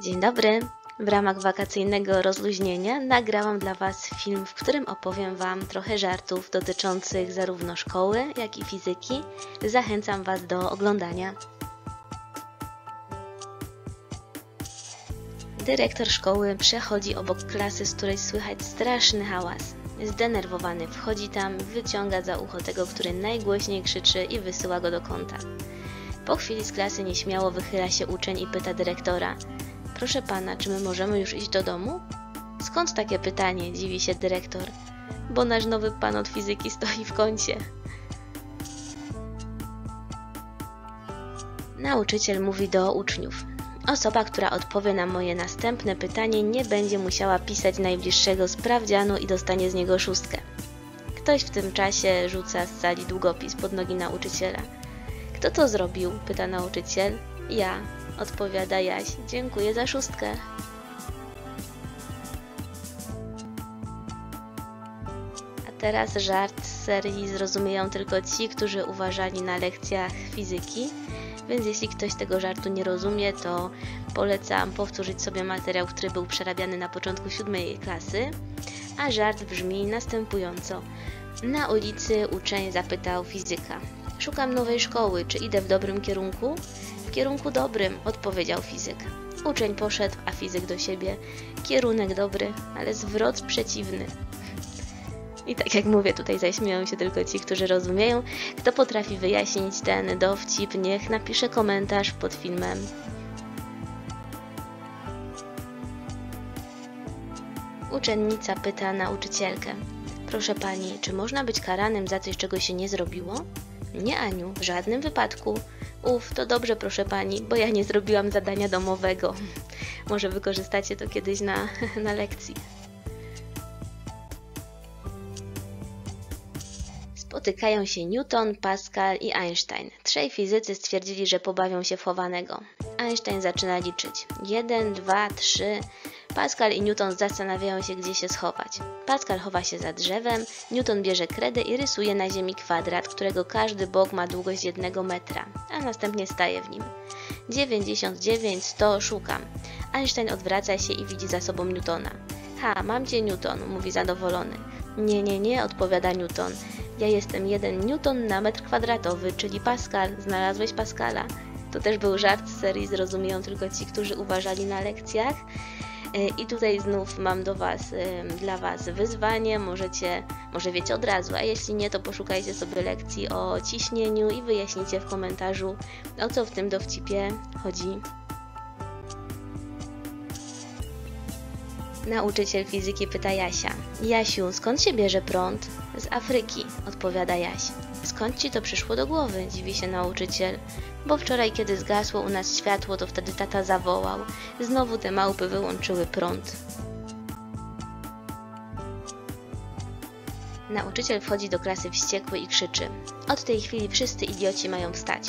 Dzień dobry! W ramach wakacyjnego rozluźnienia nagrałam dla Was film, w którym opowiem Wam trochę żartów dotyczących zarówno szkoły, jak i fizyki. Zachęcam Was do oglądania. Dyrektor szkoły przechodzi obok klasy, z której słychać straszny hałas. Zdenerwowany wchodzi tam, wyciąga za ucho tego, który najgłośniej krzyczy i wysyła go do kąta. Po chwili z klasy nieśmiało wychyla się uczeń i pyta dyrektora – Proszę pana, czy my możemy już iść do domu? Skąd takie pytanie? Dziwi się dyrektor. Bo nasz nowy pan od fizyki stoi w kącie. Nauczyciel mówi do uczniów. Osoba, która odpowie na moje następne pytanie, nie będzie musiała pisać najbliższego sprawdzianu i dostanie z niego szóstkę. Ktoś w tym czasie rzuca z sali długopis pod nogi nauczyciela. Kto to zrobił? pyta nauczyciel. Ja, odpowiada Jaś. Dziękuję za szóstkę. A teraz żart z serii zrozumieją tylko ci, którzy uważali na lekcjach fizyki, więc jeśli ktoś tego żartu nie rozumie, to polecam powtórzyć sobie materiał, który był przerabiany na początku siódmej klasy, a żart brzmi następująco. Na ulicy uczeń zapytał fizyka. Szukam nowej szkoły, czy idę w dobrym kierunku? Kierunku dobrym, odpowiedział fizyk. Uczeń poszedł, a fizyk do siebie. Kierunek dobry, ale zwrot przeciwny. I tak jak mówię, tutaj zaśmieją się tylko ci, którzy rozumieją. Kto potrafi wyjaśnić ten dowcip, niech napisze komentarz pod filmem. Uczennica pyta nauczycielkę. Proszę pani, czy można być karanym za coś, czego się nie zrobiło? Nie, Aniu, w żadnym wypadku. Uf, to dobrze, proszę pani, bo ja nie zrobiłam zadania domowego. Może wykorzystacie to kiedyś na, na lekcji. Spotykają się Newton, Pascal i Einstein. Trzej fizycy stwierdzili, że pobawią się w chowanego. Einstein zaczyna liczyć. 1, 2, 3. Pascal i Newton zastanawiają się, gdzie się schować. Pascal chowa się za drzewem, Newton bierze kredę i rysuje na ziemi kwadrat, którego każdy bok ma długość jednego metra, a następnie staje w nim. 99, 100, szukam. Einstein odwraca się i widzi za sobą Newtona. Ha, mam cię Newton, mówi zadowolony. Nie, nie, nie, odpowiada Newton. Ja jestem jeden Newton na metr kwadratowy, czyli Pascal. Znalazłeś Pascala. To też był żart z serii, zrozumieją tylko ci, którzy uważali na lekcjach. E, I tutaj znów mam do was, dla Was wyzwanie, możecie, może wiecie od razu, a jeśli nie, to poszukajcie sobie lekcji o ciśnieniu i wyjaśnijcie w komentarzu, o co w tym dowcipie chodzi. Nauczyciel fizyki pyta Jasia. Jasiu, skąd się bierze prąd? Z Afryki, odpowiada Jaś. Skąd ci to przyszło do głowy? Dziwi się nauczyciel. Bo wczoraj, kiedy zgasło u nas światło, to wtedy tata zawołał. Znowu te małpy wyłączyły prąd. Nauczyciel wchodzi do klasy wściekły i krzyczy. Od tej chwili wszyscy idioci mają wstać.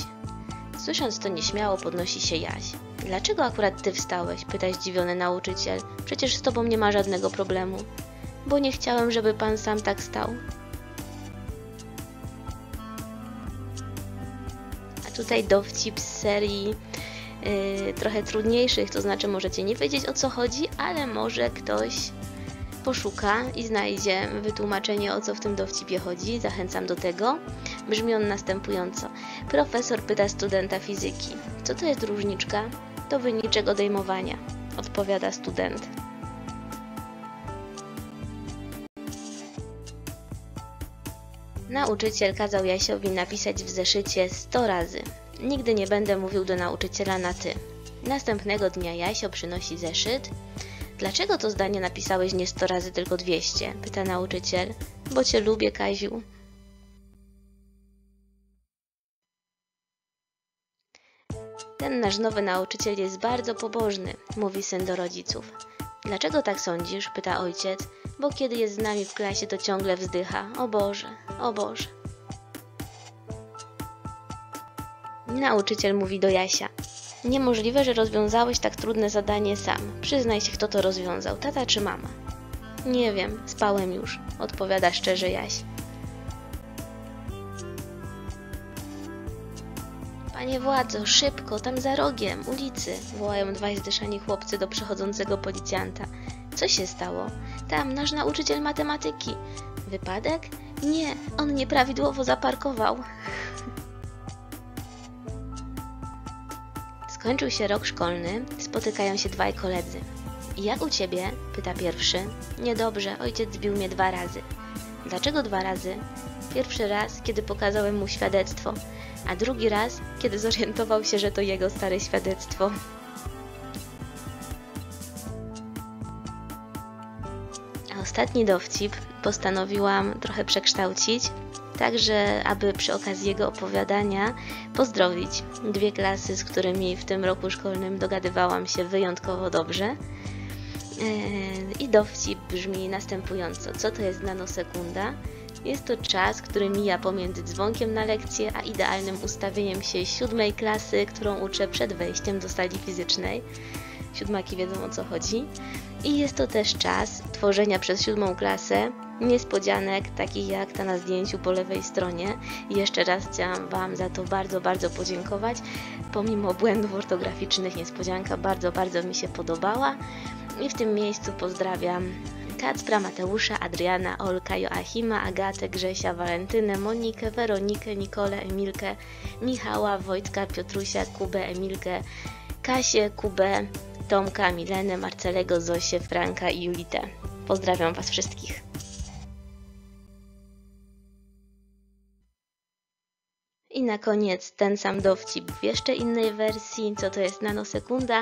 Słysząc to nieśmiało podnosi się Jaś. Dlaczego akurat ty wstałeś? pyta zdziwiony nauczyciel. Przecież z tobą nie ma żadnego problemu. Bo nie chciałem, żeby pan sam tak stał. Tutaj dowcip z serii yy, trochę trudniejszych, to znaczy możecie nie wiedzieć o co chodzi, ale może ktoś poszuka i znajdzie wytłumaczenie o co w tym dowcipie chodzi. Zachęcam do tego. Brzmi on następująco. Profesor pyta studenta fizyki. Co to jest różniczka? To wyniczek odejmowania, odpowiada student. Nauczyciel kazał Jasiowi napisać w zeszycie 100 razy. Nigdy nie będę mówił do nauczyciela na ty. Następnego dnia Jasio przynosi zeszyt. Dlaczego to zdanie napisałeś nie 100 razy, tylko 200? Pyta nauczyciel. Bo cię lubię, Kaziu. Ten nasz nowy nauczyciel jest bardzo pobożny, mówi syn do rodziców. Dlaczego tak sądzisz? pyta ojciec, bo kiedy jest z nami w klasie, to ciągle wzdycha. O Boże, o Boże. Nauczyciel mówi do Jasia. Niemożliwe, że rozwiązałeś tak trudne zadanie sam. Przyznaj się, kto to rozwiązał, tata czy mama. Nie wiem, spałem już, odpowiada szczerze Jaś. Panie władzo, szybko, tam za rogiem, ulicy, wołają dwaj zdyszani chłopcy do przechodzącego policjanta. Co się stało? Tam nasz nauczyciel matematyki. Wypadek? Nie, on nieprawidłowo zaparkował. Skończył się rok szkolny, spotykają się dwaj koledzy. Jak u ciebie? pyta pierwszy. Niedobrze, ojciec zbił mnie dwa razy. Dlaczego dwa razy? Pierwszy raz, kiedy pokazałem mu świadectwo, a drugi raz, kiedy zorientował się, że to jego stare świadectwo. A ostatni dowcip postanowiłam trochę przekształcić, tak że aby przy okazji jego opowiadania pozdrowić dwie klasy, z którymi w tym roku szkolnym dogadywałam się wyjątkowo dobrze. Eee, I dowcip brzmi następująco. Co to jest nanosekunda? Jest to czas, który mija pomiędzy dzwonkiem na lekcję, a idealnym ustawieniem się siódmej klasy, którą uczę przed wejściem do sali fizycznej. Siódmaki wiedzą o co chodzi. I jest to też czas tworzenia przez siódmą klasę niespodzianek, takich jak ta na zdjęciu po lewej stronie. I jeszcze raz chciałam Wam za to bardzo, bardzo podziękować. Pomimo błędów ortograficznych niespodzianka bardzo, bardzo mi się podobała. I w tym miejscu pozdrawiam Kacpra, Mateusza, Adriana, Olka, Joachima, Agatę, Grzesia, Walentynę, Monikę, Weronikę, Nikolę, Emilkę, Michała, Wojtka, Piotrusia, Kubę, Emilkę, Kasię, Kubę, Tomka, Milenę, Marcelego, Zosię, Franka i Julitę. Pozdrawiam Was wszystkich. Na koniec ten sam dowcip w jeszcze innej wersji, co to jest nanosekunda.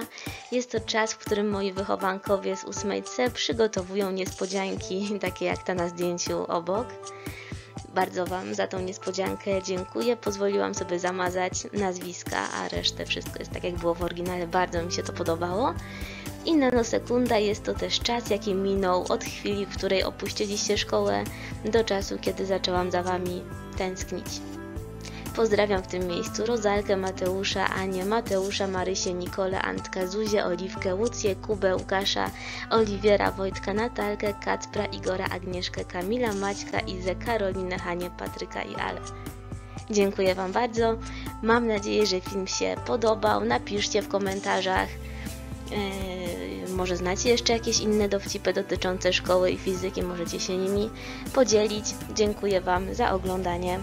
Jest to czas, w którym moi wychowankowie z 8C przygotowują niespodzianki, takie jak ta na zdjęciu obok. Bardzo Wam za tą niespodziankę dziękuję. Pozwoliłam sobie zamazać nazwiska, a resztę wszystko jest tak jak było w oryginale. Bardzo mi się to podobało. I nanosekunda jest to też czas, jaki minął od chwili, w której opuściliście szkołę, do czasu, kiedy zaczęłam za Wami tęsknić. Pozdrawiam w tym miejscu Rozalkę, Mateusza, Anię, Mateusza, Marysię, Nikolę, Antkę, Zuzię, Oliwkę, Łucję, Kubę, Łukasza, Oliwiera, Wojtka, Natalkę, Kacpra, Igora, Agnieszkę, Kamila, Maćka, Izę, Karolinę, Hanię, Patryka i Ale. Dziękuję Wam bardzo. Mam nadzieję, że film się podobał. Napiszcie w komentarzach. Yy, może znacie jeszcze jakieś inne dowcipy dotyczące szkoły i fizyki, możecie się nimi podzielić. Dziękuję Wam za oglądanie.